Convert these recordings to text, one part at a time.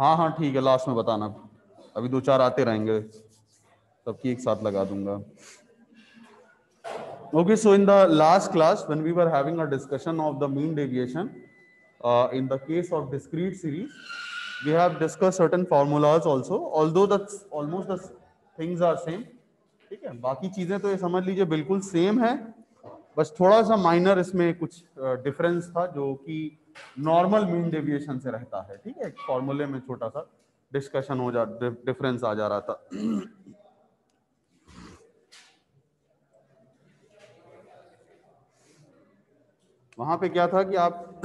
हाँ हाँ ठीक है लास्ट में बताना। अभी दो चार आते रहेंगे, सबकी एक साथ लगा दूँगा। Okay so in the last class when we were having a discussion of the mean deviation in the case of discrete series we have discussed certain formulas also although almost the things are same ठीक है? बाकी चीज़ें तो ये समझ लीजिए, बिल्कुल same है। बस थोड़ा सा माइनर इसमें कुछ डिफरेंस था जो कि नॉर्मल मीन डेविएशन से रहता है, ठीक है? फॉर्मूले में छोटा सा डिस्कशन हो जा डिफरेंस आ जा रहा था। वहाँ पे क्या था कि आप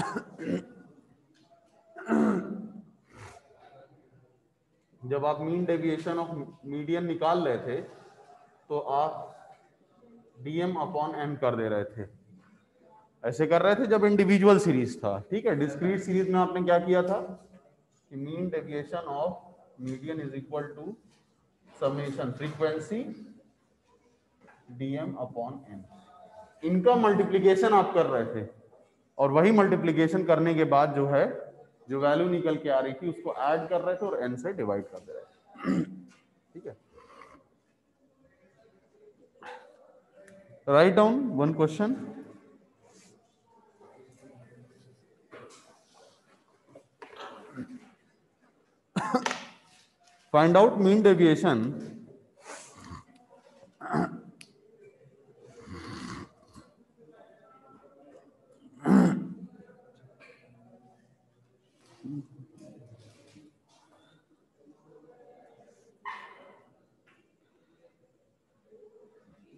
जब आप मीन डेविएशन ऑफ़ मीडियन निकाल रहे थे तो आप डीएम अपॉन एम कर दे रहे थे। ऐसे कर रहे थे जब इंडिविजुअल सीरीज़ था। ठीक है डिस्क्रीट सीरीज़ में आपने क्या किया था? कि mean deviation of median is equal to summation frequency DM upon N इनका मल्टीप्लीकेशन आप कर रहे थे। और वही मल्टीप्लीकेशन करने के बाद जो है, जो वैल्यू निकल के आ रही थी, उसको ऐड कर रहे थे और एन से डिवाइड कर दे रहे थे। ठीक है? Write down one question find out mean deviation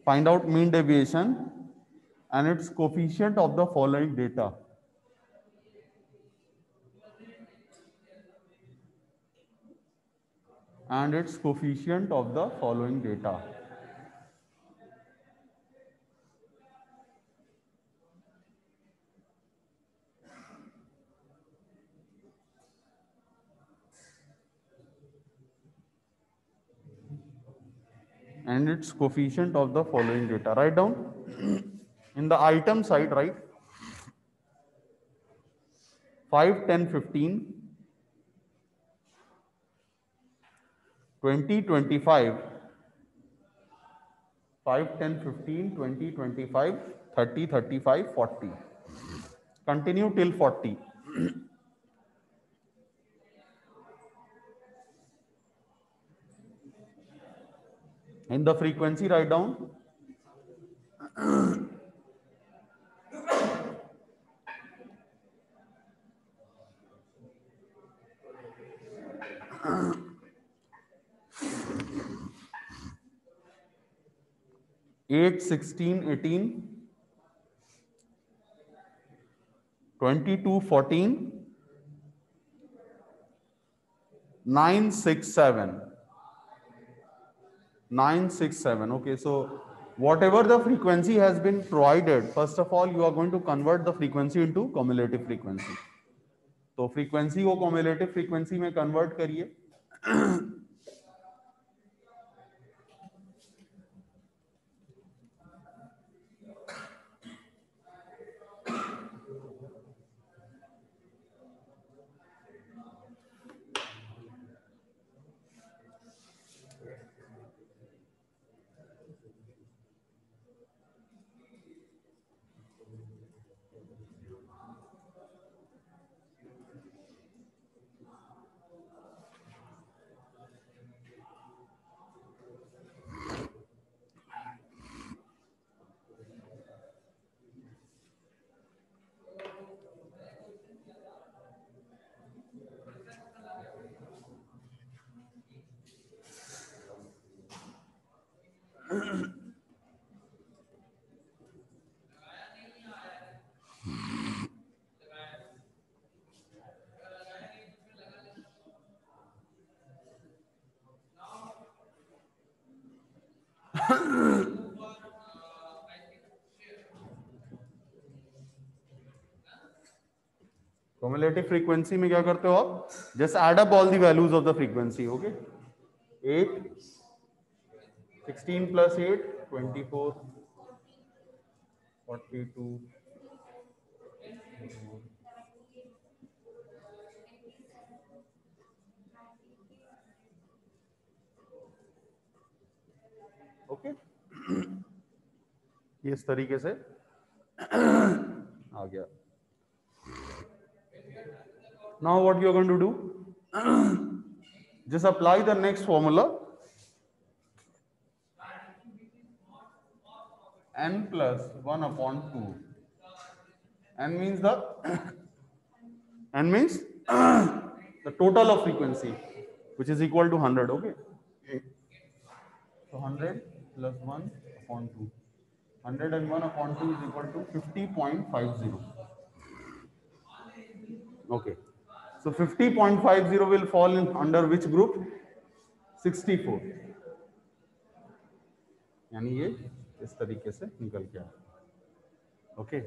find out mean deviation and its coefficient of the following data and its coefficient of the following data. And its coefficient of the following data. Write down in the item side, right? 5, 10, 15, 20, 25, 5, 10, 15, 20, 25, 30, 35, 40. Continue till 40. In the frequency, write down. Eight, sixteen, eighteen, twenty-two, fourteen, nine, six, seven. 967 okay so whatever the frequency has been provided first of all you are going to convert the frequency into cumulative frequency तो frequency को cumulative frequency में convert करिए cumulative frequency में क्या करते हो आप? Just add up all the values of the frequency okay eight sixteen plus eight twenty four forty two okay ये इस तरीके से आ गया। Now what you are going to do just apply the next formula N plus one upon two N means the N means the total of frequency which is equal to hundred okay hundred plus 1 upon 2 100 and 1 upon 2 is equal to 50.50 okay so 50.50 will fall in under which group 64 यानी ये इस तरीके से निकल के आया okay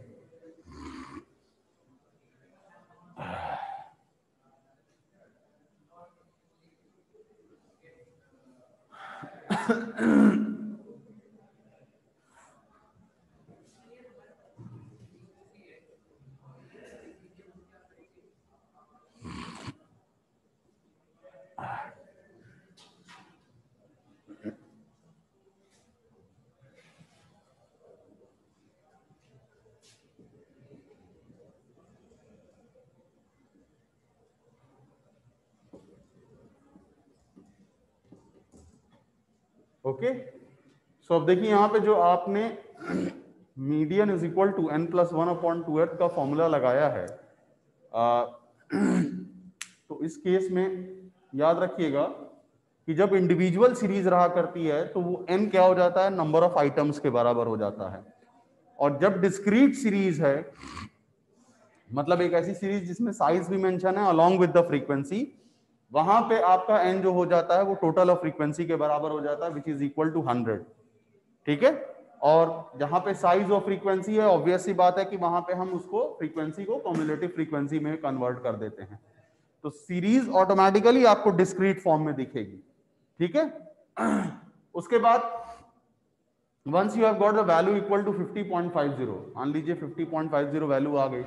okay so अब देखिए यहाँ पे जो आपने median is equal to N plus one upon two एथ का फॉर्मूला लगाया है आ, तो इस केस में याद रखिएगा कि जब इंडिविजुअल सीरीज़ रहा करती है तो वो एन क्या हो जाता है? नंबर ऑफ़ आइटम्स के बराबर हो जाता है। और जब डिस्क्रीट सीरीज़ है मतलब एक ऐसी सीरीज़ जिसमें साइज़ भी मेंशन है अलोंग विद द फ्रीक्वेंसी वहाँ पे आपका एन जो हो जाता है वो टोटल ऑफ़ फ्रीक्वेंसी के बराबर हो जाता है which is equal to hundred ठीक है? और जहाँ पे साइज़ ऑफ़ फ्रीक्वेंसी है ऑब्वियस सी बात है कि वहाँ पे हम उसको फ्रीक्वेंसी को कॉम्युलेटिव फ्रीक्वेंसी में कन्वर्ट कर देते हैं। तो सीरीज़ ऑटोमेटिकली आपको डिस्क्रीट फॉर्म में दिखेगी। ठीक है? उसके बाद once you have got the value equal to 50.50 मान लीजिए 50.50 वैल्यू आ गई।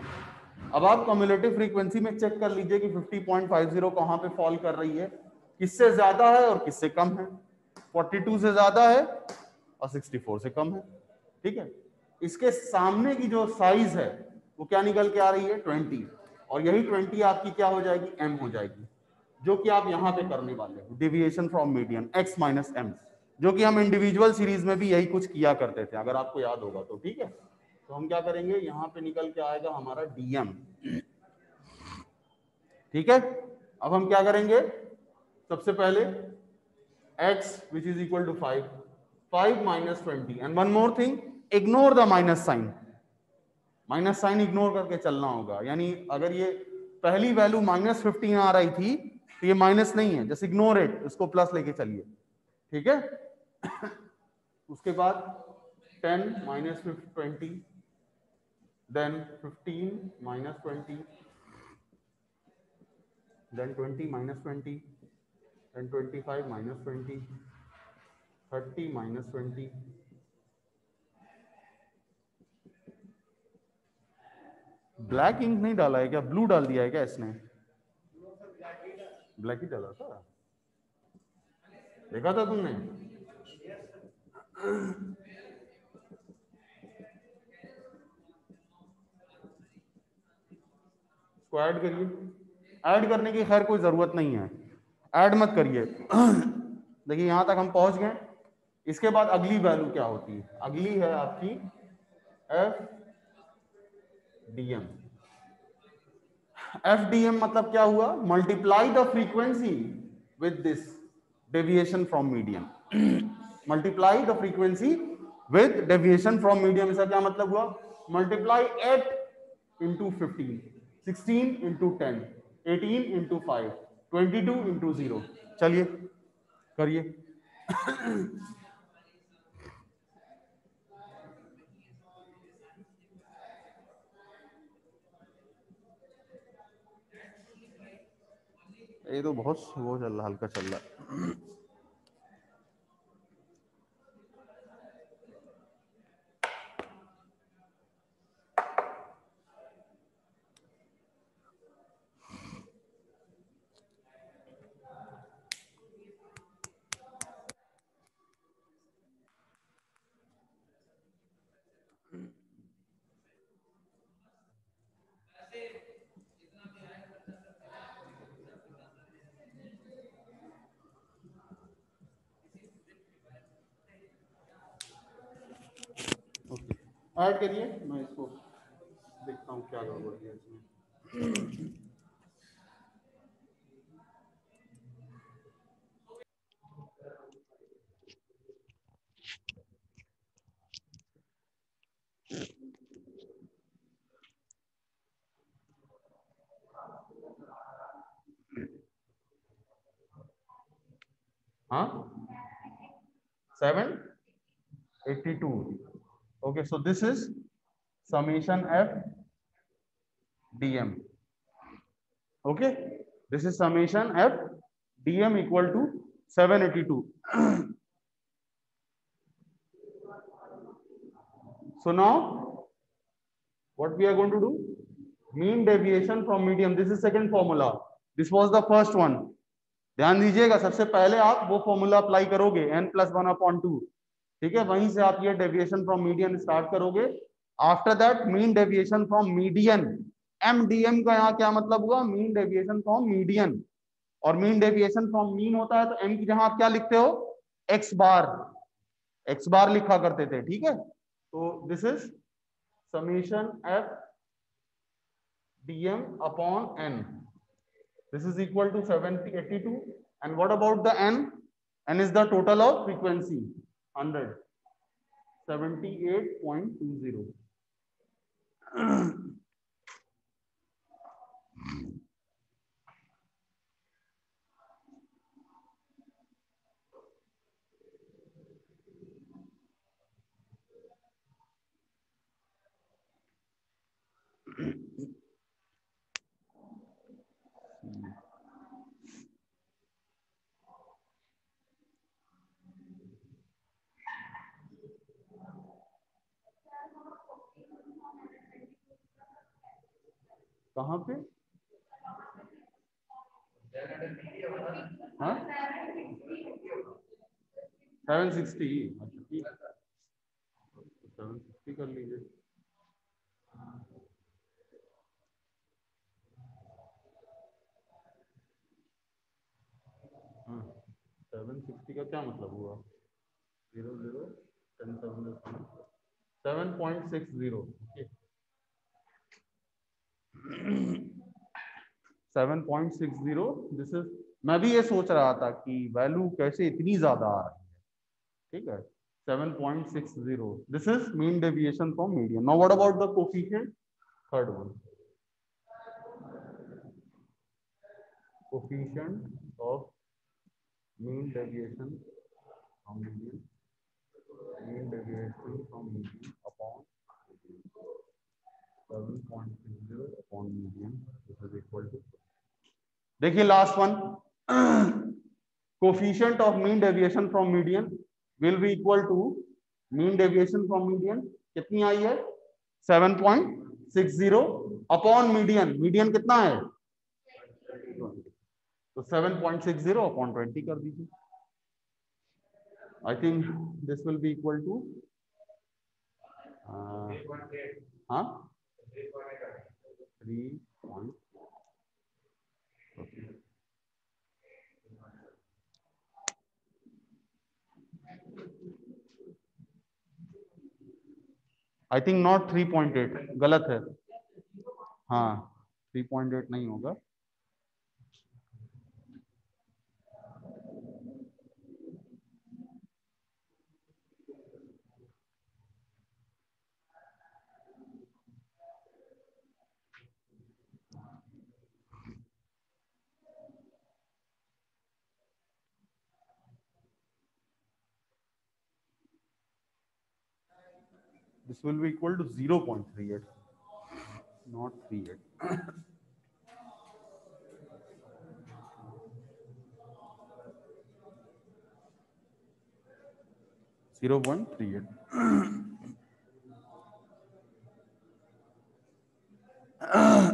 अब आप कम्युलेटिव फ्रीक्वेंसी में चेक कर लीजिए कि 50.50 कहाँ पे फॉल कर रही है। किससे ज़्यादा है और किससे कम है? 42 से ज़्यादा है और 64 से कम है, ठीक है? इसके सामने की जो साइज़ है, वो क्या निकल के आ रही है? 20 और यही 20 आपकी क्या हो जाएगी? M हो जाएगी, जो कि आप यहाँ पे करने वाले हो। Deviation from median x minus M जो कि हम इंडिविजुअल सीरीज़ में भी यही कुछ किया करते थे, अगर आपको याद होगा तो ठीक है? तो हम क्या करेंगे? यहाँ पे निकल के आएगा हमारा डीएम ठीक है? अब हम क्या करेंगे? सबसे पहले x which is equal to 5 5 minus 20 and one more thing, ignore the minus sign. Minus sign ignore करके चलना होगा। यानी अगर ये पहली वैल्यू माइनस फिफ्टीन आ रही थी तो ये माइनस नहीं है। जस्ट इग्नोर इट इसको प्लस लेके चलिए। ठीक है? उसके बाद 10 minus twenty then 15 minus 20 then 20 minus 20 then 25 minus 20 30 minus 20 black ink नहीं डाला है क्या? ब्लू डाल दिया है क्या इसने? ब्लैक ही डाला था। देखा था तुमने? इसको ऐड करिए। ऐड करने की खैर कोई ज़रूरत नहीं है। ऐड मत करिए। देखिए, यहाँ तक हम पहुँच गए। इसके बाद अगली वैल्यू क्या होती है? अगली है आपकी एफ़ डीएम एफ़ डीएम मतलब क्या हुआ? Multiply the frequency with this deviation from medium multiply the frequency with deviation from medium इसका क्या मतलब हुआ? Multiply eight into fifteen 16 into ten eighteen into five twenty two into zero चलिए, करिए। ये तो बहुत वो चल रहा हल्का चल रहा ऐड करिए। मैं इसको देखता हूँ क्या गड़बड़ है इसमें। हाँ? Seven eighty two okay so this is summation f dm okay this is summation f dm equal to 782 so now what we are going to do mean deviation from medium this is second formula this was the first one ध्यान दीजिएगा सबसे पहले आप वो formula apply करोगे n plus one upon two ठीक है, वहीं से आप ये डेविएशन फ्रॉम मीडियन स्टार्ट करोगे। After that mean deviation from median M D M का यहाँ क्या मतलब हुआ? मीन डेविएशन फ्रॉम मीडियन और मीन डेविएशन फ्रॉम मीन होता है तो एम की जहाँ आप क्या लिखते हो? एक्स बार एक्स बार लिखा करते थे, ठीक है? तो this is summation F DM upon N this is equal to seventy eighty two and what about the N N is the total of frequency 100 78.20 कहाँ पे? हाँ? सेवन सिक्सटी अच्छा ठीक सेवन सिक्सटी कर लीजिए। सेवन सिक्सटी का क्या मतलब हुआ? Zero zero ten seven seven point six zero seven point six zero this is मैं भी ये सोच रहा था कि वैल्यू कैसे इतनी ज़्यादा आ रही है। ठीक है? Seven point six zero this is mean deviation from medium now what about the coefficient third one coefficient of mean deviation from median. Mean deviation from median upon देखिए last one coefficient of mean deviation from median will be equal to mean deviation from median कितनी आई है? 7.60 upon median median कितना है? तो 7.60 upon 20 कर दीजिए। I think this will be equal to हाँ? Three point I think not 3.8 गलत है। हाँ 3.8 नहीं होगा। this will be equal to 0 0.38, not 38. Zero one three eight.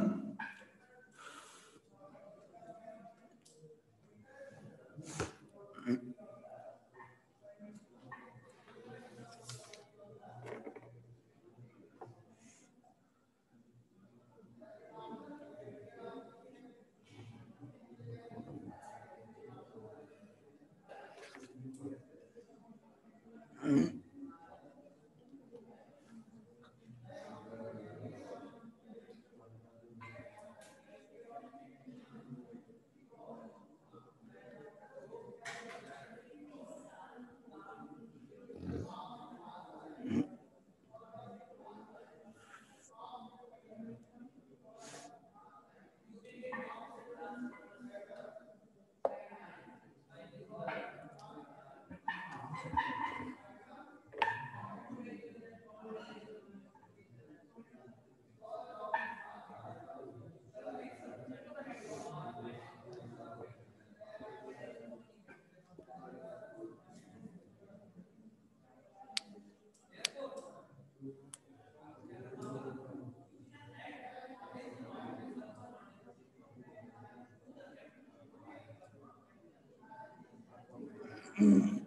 mm.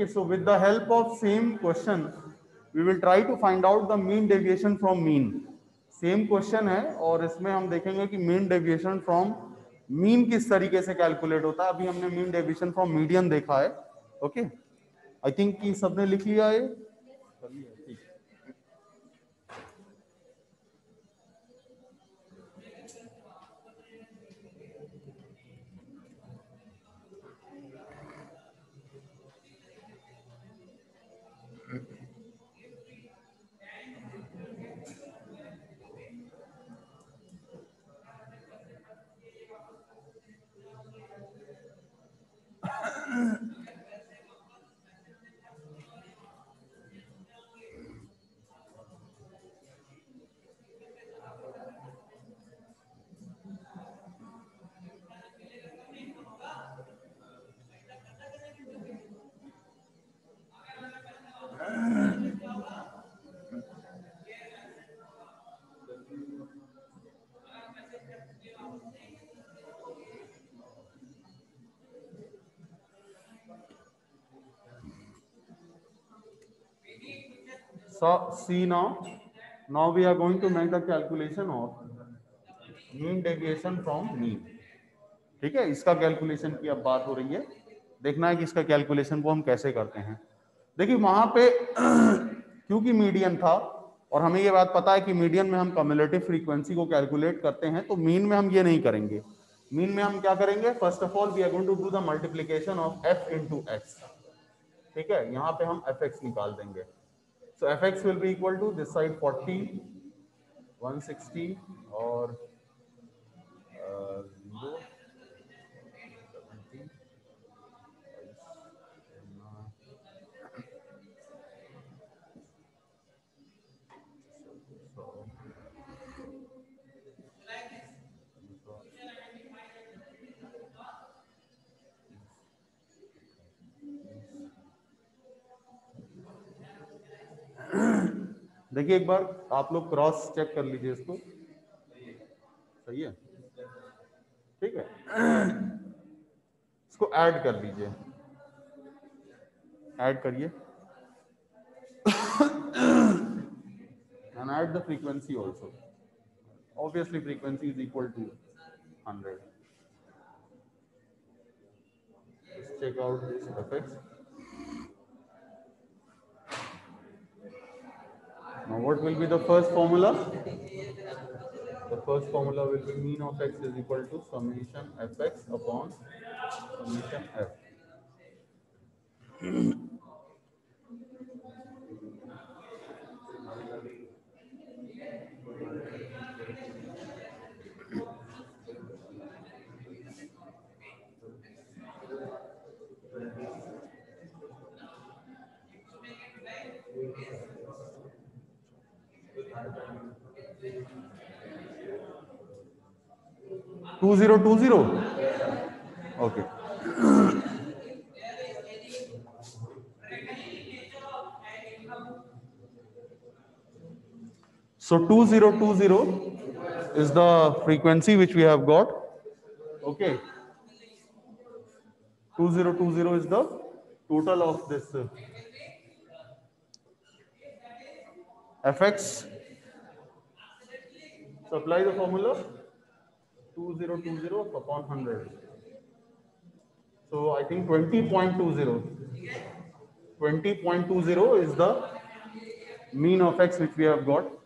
Okay, so with the help of same question, we will try to find out the mean deviation from mean. Same question है और इसमें हम देखेंगे कि mean deviation from mean किस तरीके से calculate होता है। अभी हमने मीन डेविएशन फ्रॉम मीडियन देखा है ओके आई थिंक कि सबने लिख लिया है। So see now, now we are going to make the calculation of mean deviation from mean. ठीक है? इसका कैलकुलेशन की अब बात हो रही है। देखना है कि इसका कैलकुलेशन को हम कैसे करते हैं। देखिए वहाँ पे क्योंकि मीडियन था और हमें ये बात पता है कि मीडियन में हम कम्युलेटिव फ्रीक्वेंसी को कैलकुलेट करते हैं तो मीन में हम ये नहीं करेंगे। मीन में हम क्या करेंगे? First of all we are going to do the multiplication of F into X ठीक है? यहाँ पे हम एफ़ एक्स निकाल देंगे। So fx will be equal to this side 40, 160 or uh, 0, देखिए, एक बार आप लोग क्रॉस चेक कर लीजिए इसको। सही है? ठीक है? इसको ऐड कर लीजिए ऐड करिए। And add the frequency also obviously frequency is equal to hundred check out this effects Now what will be the first formula? The first formula will be mean of x is equal to summation fx upon summation f. Two zero two zero. Okay. So 2020 is the frequency which we have got. Okay. 2020 is the total of this uh, fx. Supply the formula 2020 upon 100. So I think 20.20. 20.20 is the mean of x which we have got.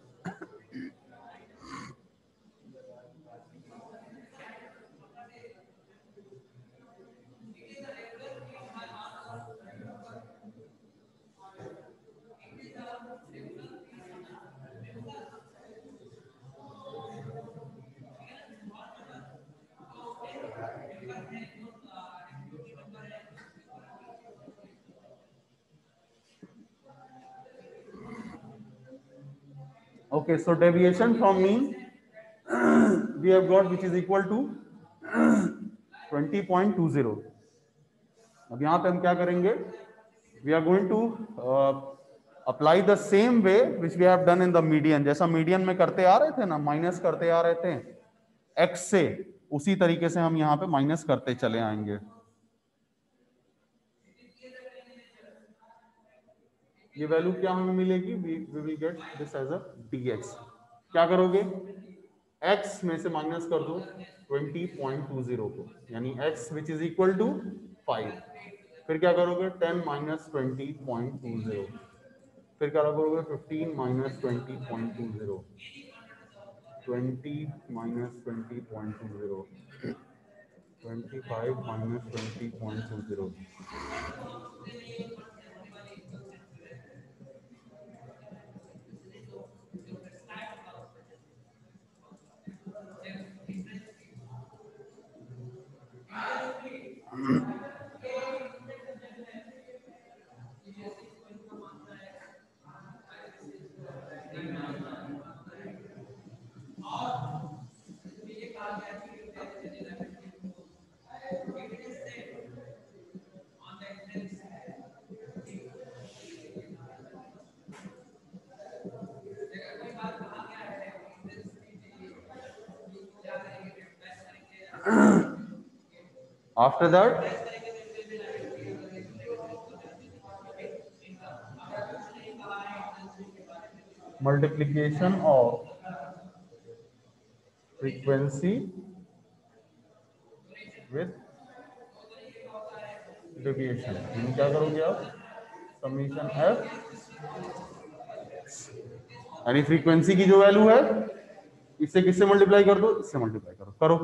Okay, so deviation from mean we have got which is equal to 20.20. अब यहाँ पे हम क्या करेंगे? We are going to apply the same way which we have done in the median जैसा median में करते आ रहे थे ना माइनस करते आ रहे थे एक्स से उसी तरीके से हम यहाँ पे माइनस करते चले आएँगे। ये वैल्यू क्या हमें मिलेगी? We we will get this as a dx क्या करोगे? X में से माइनस कर दो 20.20 को, यानी x which is equal to 5 फिर क्या करोगे? 10 माइनस ट्वेंटी फिर क्या करोगे? 15 minus twenty point two zero twenty minus twenty point two zero twenty five minus twenty point two zero After that, multiplication of frequency with deviation. यानी क्या करोगे आप? समीशन एफ़ यानी फ्रीक्वेंसी की जो वैल्यू है इससे किससे मल्टीप्लाई कर दो? इससे मल्टीप्लाई करो। करो।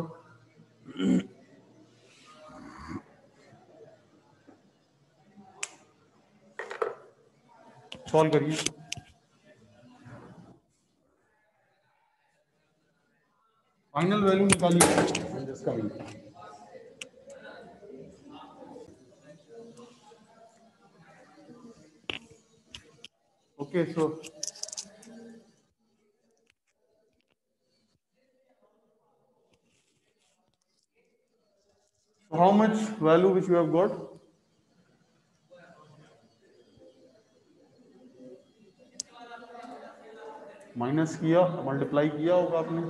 सॉल्व करिए फाइनल वैल्यू निकालिए जिसका भी okay so how much value which you have got minus किया, मल्टीप्लाई किया होगा आपने।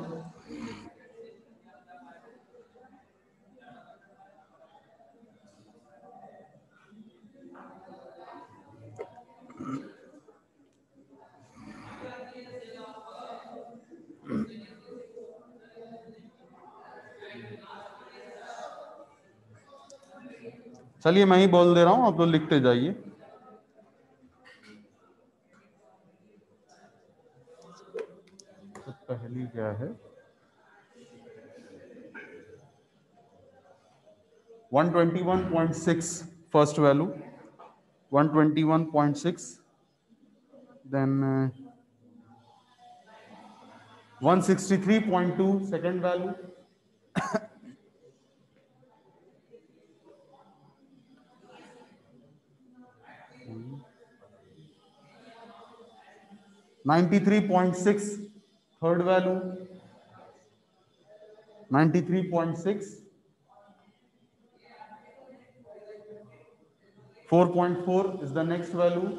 चलिए मैं ही बोल दे रहा हूँ, आप तो लिखते जाइए। 121.6 first value. 121.6 then uh, 163.2 second value. 93.6 third value. 93.6 4.4 is the next value.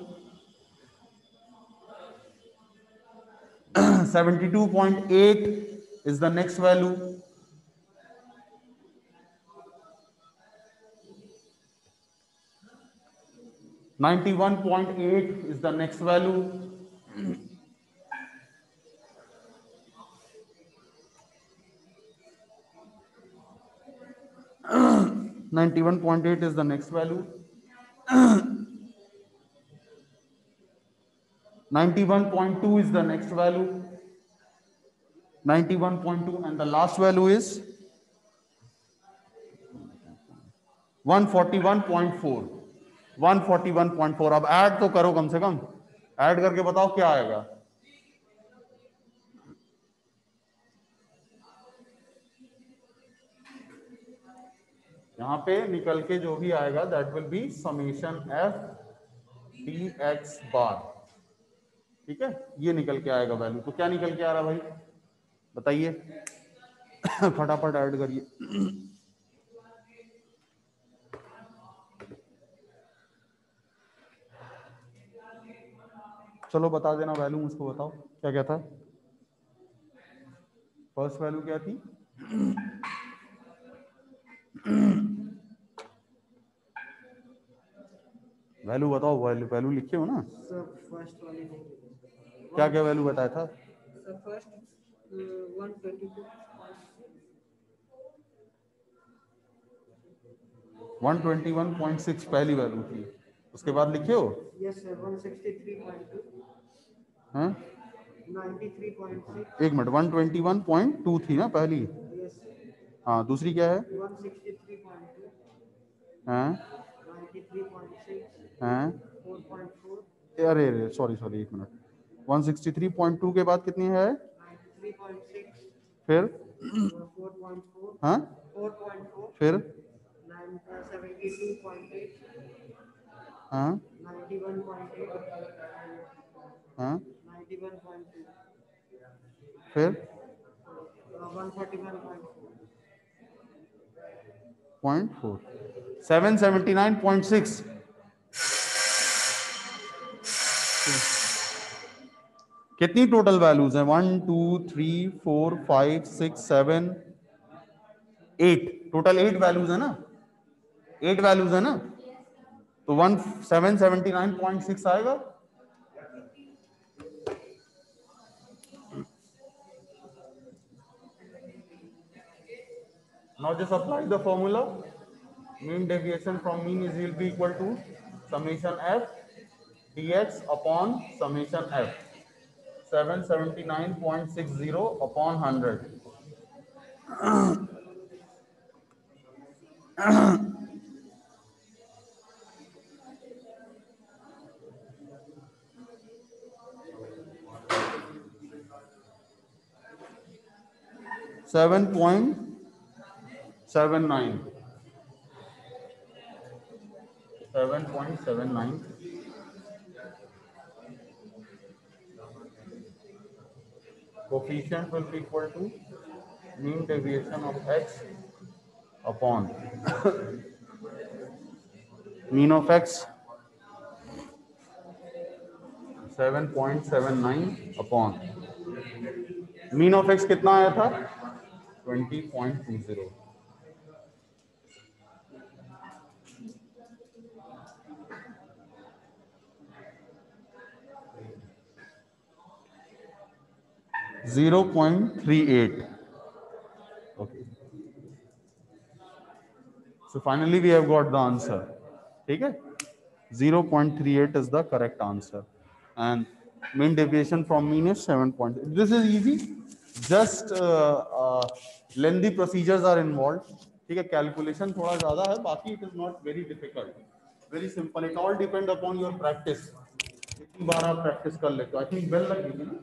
72.8 is the next value. 91.8 is the next value. 91.8 is the next value 91.2 is the next value 91.2 and the last value is 141.4 141.4 अब add तो करो कम से कम add करके बताओ क्या आएगा यहाँ पे निकल के जो भी आएगा that will be summation F D X bar ठीक है? ये निकल के आएगा वैल्यू तो क्या निकल के आ रहा भाई? बताइए। फटाफट ऐड करिए। चलो बता देना वैल्यू मुझको, बताओ। क्या क्या था? फ़र्स्ट वैल्यू क्या थी? वैल्यू बताओ वैल्यू वैल्यू लिखे हो ना? क्या क्या वैल्यू बताया था? फ़र्स्ट वन ट्वेंटी टू 121.6 पहली वैल्यू थी। उसके बाद लिखे हो? Yes sir one sixty three point two हाँ? नाइन्टी थ्री पॉइंट सिक्स एक मिनट 121.2 थी ना पहली? हाँ दूसरी क्या है? वन पॉइंट हाँ? हाँ? अरे अरे सॉरी सॉरी एक मिनट 163.2 के बाद कितनी है? फिर? हाँ? फोर? हाँ? हाँ? Four? Point four seven seventy nine point six कितनी टोटल वैल्यूज़ हैं? One two three four five six seven eight total eight values है ना? एट वैल्यूज़ है ना? तो one seven seventy nine point six आएगा। Now just apply the formula. Mean deviation from mean is will be equal to summation f dx upon summation f. 779.60 upon 100 7.79 seven point seven nine coefficient will be equal to mean deviation of X upon mean of X seven point seven nine upon mean of X कितना आया था? Twenty point two zero zero point three eight okay so finally we have got the answer ठीक है? Zero point three eight is the correct answer and mean deviation from mean is seven point this is easy just lengthy procedures are involve ठीक है? Calculation थोड़ा ज़्यादा है, बाकी it is not very difficult very simple it all depend upon your practice कितनी बार आप practice कर लेते हो. आई थिंक वेल लगेगी ना?